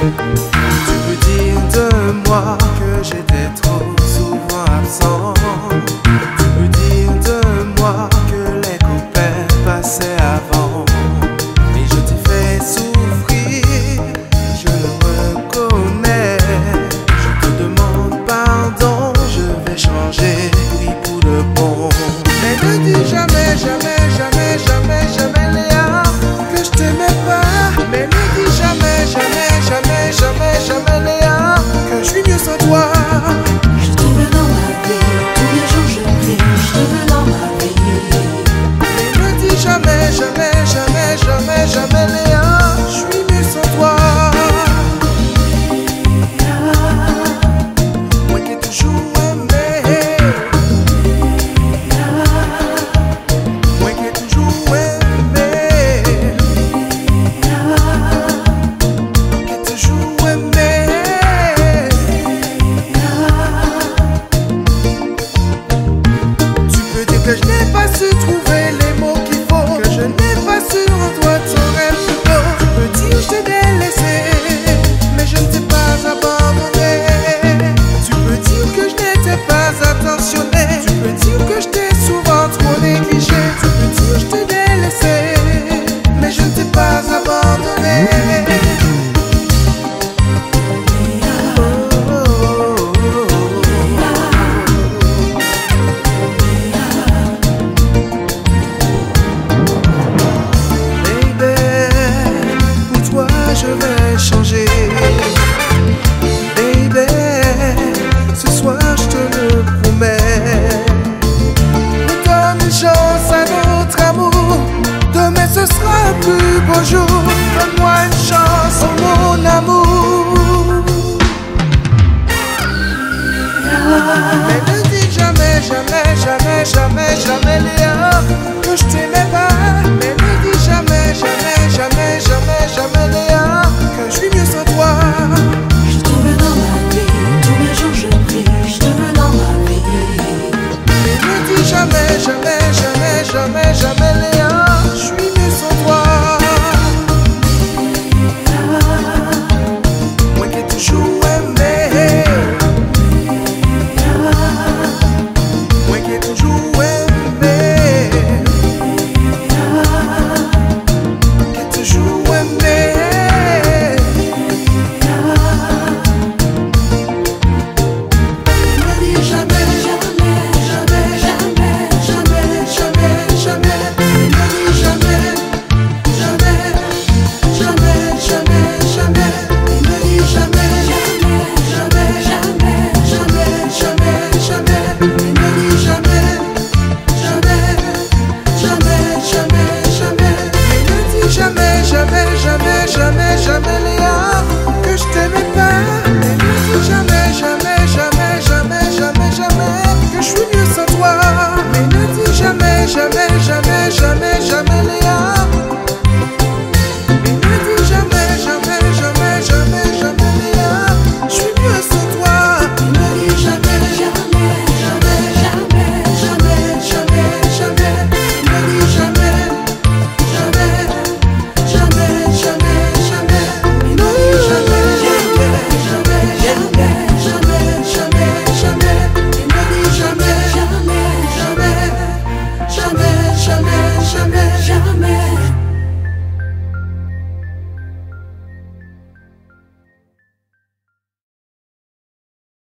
Tu peux dire de moi que j'étais trop souvent absent. amanecer. Mais ne dis jamais, jamais, jamais, jamais, jamais, Léa, que je t'aimais. jamais, jamais.